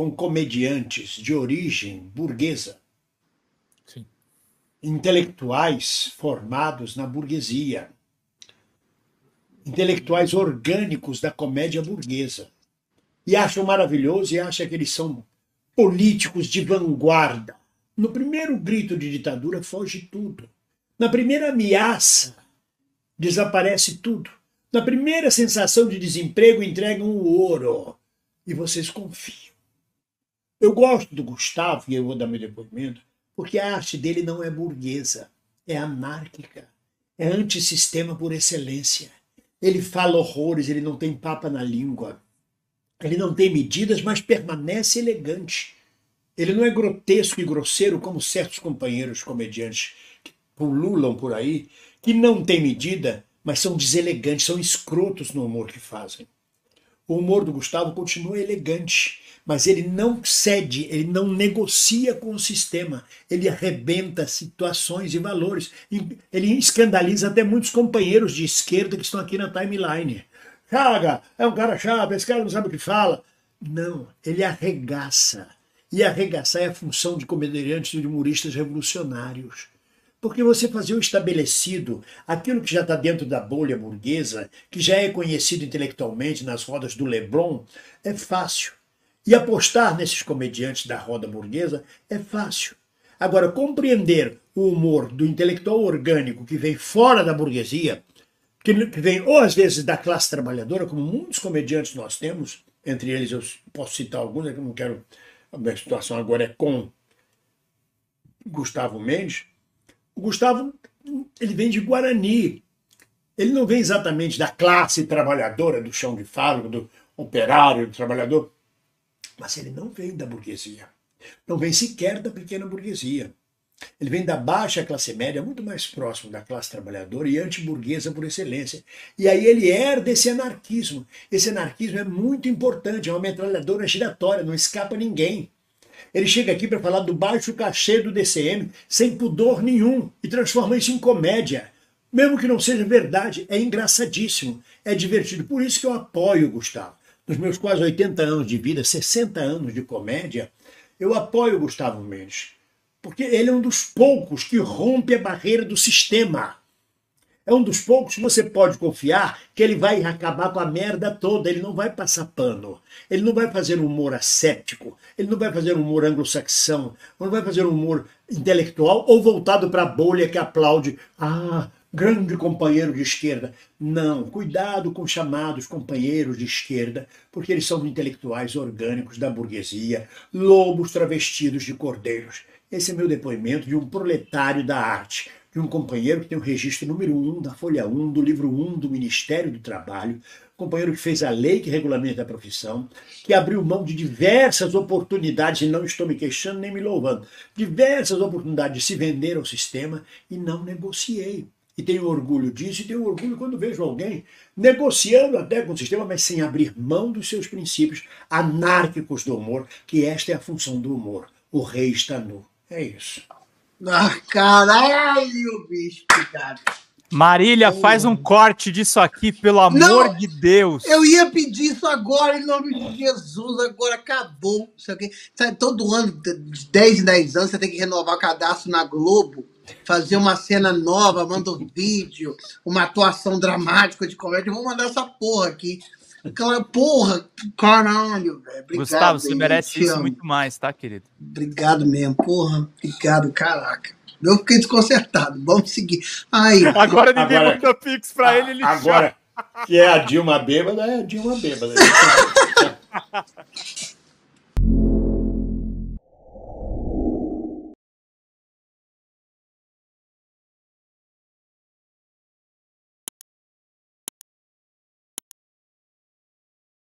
com comediantes de origem burguesa. Sim. Intelectuais formados na burguesia. Intelectuais orgânicos da comédia burguesa. E acham maravilhoso e acham que eles são políticos de vanguarda. No primeiro grito de ditadura, foge tudo. Na primeira ameaça, desaparece tudo. Na primeira sensação de desemprego, entregam o ouro. E vocês confiam. Eu gosto do Gustavo, e eu vou dar meu depoimento, porque a arte dele não é burguesa, é anárquica, é antissistema por excelência. Ele fala horrores, ele não tem papa na língua. Ele não tem medidas, mas permanece elegante. Ele não é grotesco e grosseiro como certos companheiros comediantes que pululam por aí, que não têm medida, mas são deselegantes, são escrotos no humor que fazem. O humor do Gustavo continua elegante, mas ele não cede, ele não negocia com o sistema, ele arrebenta situações e valores. Ele escandaliza até muitos companheiros de esquerda que estão aqui na timeline. Chaga, é um cara chato, esse cara não sabe o que fala. Não, ele arregaça. E arregaçar é a função de comediantes e de humoristas revolucionários. Porque você fazer o estabelecido, aquilo que já está dentro da bolha burguesa, que já é conhecido intelectualmente nas rodas do Leblon, é fácil. E apostar nesses comediantes da roda burguesa é fácil. Agora, compreender o humor do intelectual orgânico que vem fora da burguesia, que vem ou às vezes da classe trabalhadora, como muitos comediantes nós temos, entre eles eu posso citar alguns, é que eu não quero. A minha situação agora é com Gustavo Mendes. O Gustavo ele vem de Guarani. Ele não vem exatamente da classe trabalhadora, do chão de fábrica, do operário, do trabalhador, mas ele não vem da burguesia. Não vem sequer da pequena burguesia. Ele vem da baixa classe média, muito mais próximo da classe trabalhadora e antiburguesa por excelência. E aí ele herda esse anarquismo. Esse anarquismo é muito importante, é uma metralhadora giratória, não escapa ninguém. Ele chega aqui para falar do baixo cachê do DCM, sem pudor nenhum, e transforma isso em comédia. Mesmo que não seja verdade, é engraçadíssimo, é divertido. Por isso que eu apoio o Gustavo. Nos meus quase 80 anos de vida, 60 anos de comédia, eu apoio o Gustavo Mendes porque ele é um dos poucos que rompe a barreira do sistema. É um dos poucos que você pode confiar que ele vai acabar com a merda toda, ele não vai passar pano, ele não vai fazer um humor asséptico, ele não vai fazer um humor anglo-saxão, não vai fazer um humor intelectual ou voltado para a bolha que aplaude. Ah, grande companheiro de esquerda. Não, cuidado com chamados companheiros de esquerda, porque eles são intelectuais orgânicos da burguesia, lobos travestidos de cordeiros. Esse é meu depoimento de um proletário da arte, de um companheiro que tem o registro número 1 um da Folha 1, um, do livro 1 um do Ministério do Trabalho, companheiro que fez a lei que regulamenta a profissão, que abriu mão de diversas oportunidades, e não estou me queixando nem me louvando, diversas oportunidades de se vender ao sistema e não negociei. E tenho orgulho disso, e tenho orgulho quando vejo alguém negociando até com o sistema, mas sem abrir mão dos seus princípios anárquicos do humor, que esta é a função do humor. O rei está nu. É isso. Ah, caralho, bicho, cuidado. Marília, faz um corte disso aqui, pelo amor Não, de Deus. Eu ia pedir isso agora, em nome de Jesus. Agora acabou. Isso aqui. Todo ano, de 10 em 10 anos, você tem que renovar o cadastro na Globo, fazer uma cena nova, manda um vídeo, uma atuação dramática de comédia. Eu vou mandar essa porra aqui. Aquela porra, caralho, velho. Gustavo, você merece isso amo. muito mais, tá, querido? Obrigado mesmo, porra. Obrigado, caraca. Eu fiquei desconcertado. Vamos seguir. Aí. Agora ninguém agora, manda pix pra ele, ele Agora, que é a Dilma bêbada, é a Dilma bêbada.